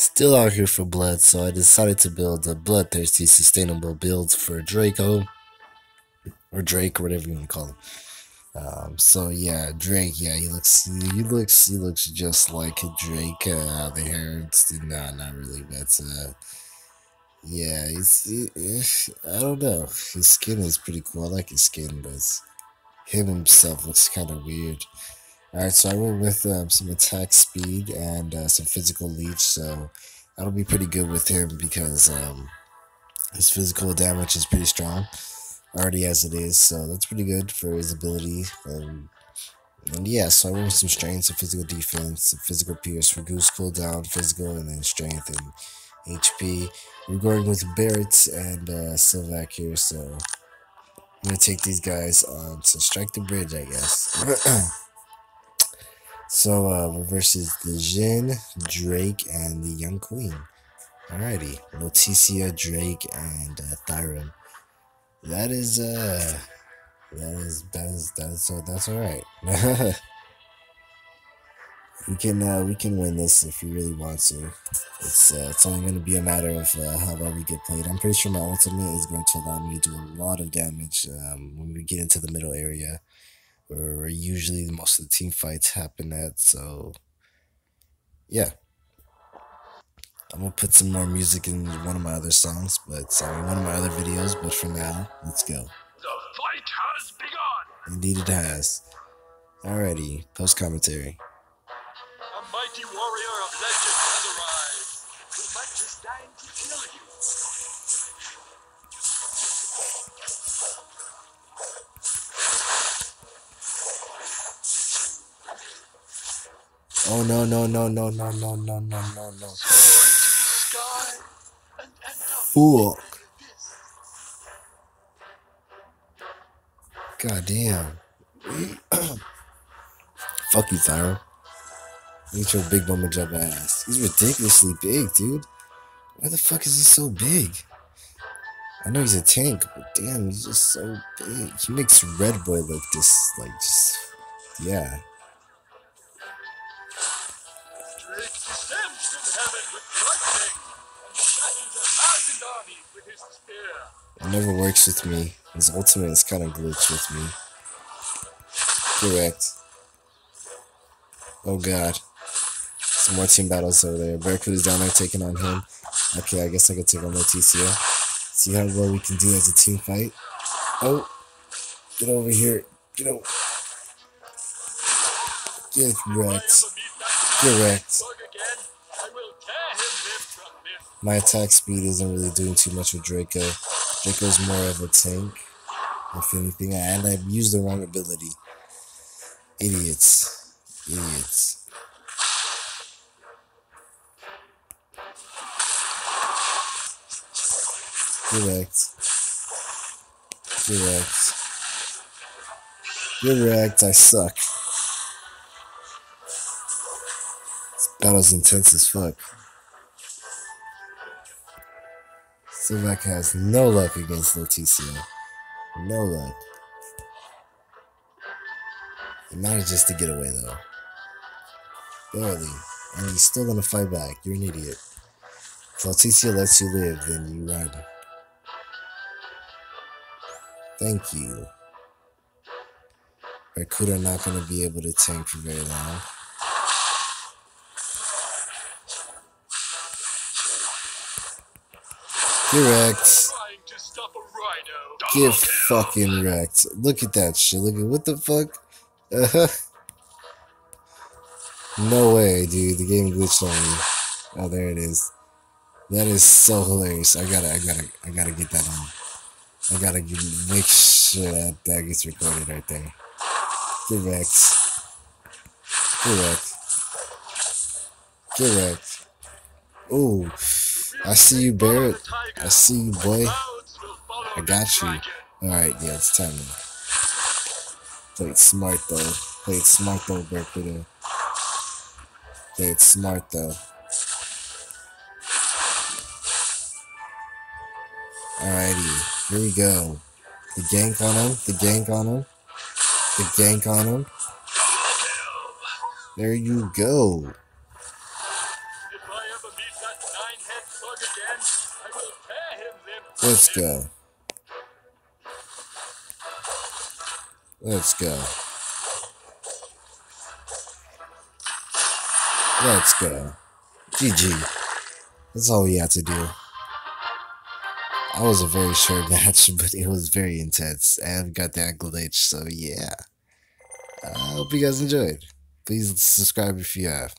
Still out here for blood, so I decided to build a bloodthirsty sustainable build for Drako. Or Drake, or whatever you want to call him. Um, so yeah, Drake, yeah, he looks he looks he looks just like Drake. Uh, the hair, it's, nah, not really, but uh, yeah, he's he, I don't know. His skin is pretty cool. I like his skin, but him himself looks kind of weird. Alright, so I went with um, some attack speed and uh, some physical leech, so that'll be pretty good with him because um, his physical damage is pretty strong, already as it is, so that's pretty good for his ability. Um, and yeah, so I went with some strength, some physical defense, some physical pierce for goose cooldown, physical, and then strength and HP. We're going with Barret and uh, Sylvac here, so I'm gonna take these guys on to strike the bridge, I guess. So uh, versus the Jhin, Drake, and the Young Queen. Alrighty, Leticia, Drake, and uh, Thyrium. That is uh, that is that is that's uh, that's all right. we can uh, we can win this if we really want to. It's uh, it's only going to be a matter of uh, how well we get played. I'm pretty sure my ultimate is going to allow me to do a lot of damage um, when we get into the middle area where usually most of the team fights happen at. So, yeah. I'm gonna put some more music in one of my other songs, but sorry, one of my other videos. But for now, let's go. The fight has begun. Indeed, it has. Alrighty, post commentary. A mighty warrior of legend has arrived. Who might just to kill you. Oh no no no no no no no no no no. Fuck. God damn. Fuck you, Thyro. Get your big mama jump ass. He's ridiculously big, dude. Why the fuck is he so big? I know he's a tank, but damn, he's just so big. He makes Red Boy look just like just yeah. It never works with me. His ultimate is kind of glitched with me. Correct. Oh god. Some more team battles over there. Barracuda is down there taking on him. Okay, I guess I can take on Leticia. See how well we can do as a team fight. Oh! Get over here. Get over. Get wrecked. Get wrecked. My attack speed isn't really doing too much with Drako. Drako's more of a tank, if anything, and I've used the wrong ability. Idiots. Idiots. Correct. Correct. Correct, I suck. This battle's intense as fuck. Sylvac has no luck against Leticia. No luck. He manages to get away though. Barely. And he's still gonna fight back. You're an idiot. If Leticia lets you live, then you run. Thank you. Barracuda not gonna be able to tank for very long. Get wrecked. Get fucking wrecked. Look at that shit. Look at what the fuck. Uh -huh. No way, dude. The game glitched on me. Oh, there it is. That is so hilarious. I gotta, I gotta, I gotta get that on. I gotta get, make sure that that gets recorded right there. Get wrecked. Get wrecked. Get wrecked. Ooh. I see you, Barrett. I see you, boy. I got you. Alright, yeah, it's time to play it smart, though. Play it smart, though, Barracuda. Play it smart, though. Alrighty, here we go. The gank on him, the gank on him, the gank on him. There you go. Let's go. Let's go. Let's go. GG. That's all we had to do. That was a very short match, but it was very intense and got that glitch, so yeah. I hope you guys enjoyed. Please subscribe if you have.